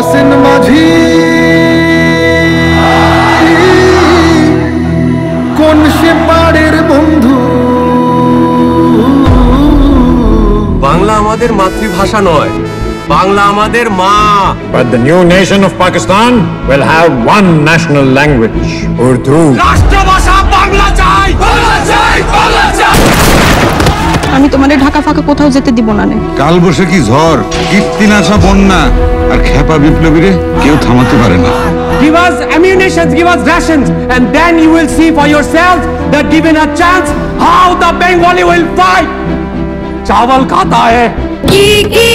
হাসিন মাঝি। কোন সে পাড়ের বন্ধু? বাংলা আমাদের মাতৃভাষা নয় বাংলা আমাদের মা। But the new nation of Pakistan will have one national language Urdu. রাষ্ট্রভাষা বাংলা চাই। বাংলা চাই বাংলা চাই। আমি তোমাদের ঢাকা ফাঁকা কোথাও যেতে দিব না কাল কি ঝড়? কীর্তিন আসা বন্যা। আর খেপা বিপ্লবীরে কেউ থামাতে পারে না Give us ammunition, give us rations, and then you will see for yourselves that given a chance, how the Bengali will fight. चावल खाता है কি কি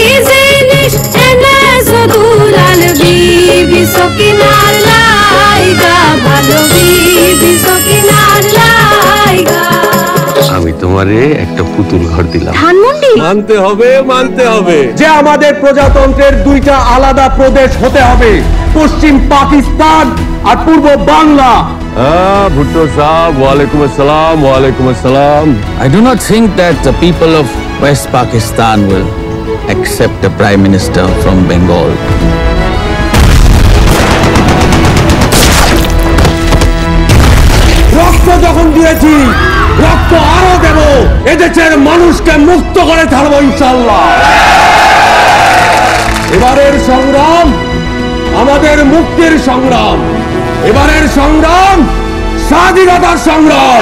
তোমারে একটা পুতুল ঘর দিলাম। ধানমন্ডি? মানতে হবে মানতে হবে। যে আমাদের প্রজাতন্ত্রের দুইটা আলাদা প্রদেশ হতে হবে পশ্চিম পাকিস্তান আর পূর্ব বাংলা। হ্যাঁ ভুট্টো সাহেব ওয়ালাইকুম আসসালাম ওয়ালাইকুম আসসালাম। I do not think that the people of West Pakistan will accept a prime minister from Bengal. রক্ত যখন দিয়েছি রক্ত এদেশের মানুষকে মুক্ত করে ছাড়বো ইনশাল্লাহ এবারের সংগ্রাম আমাদের মুক্তির সংগ্রাম। এবারের সংগ্রাম স্বাধীনতার সংগ্রাম।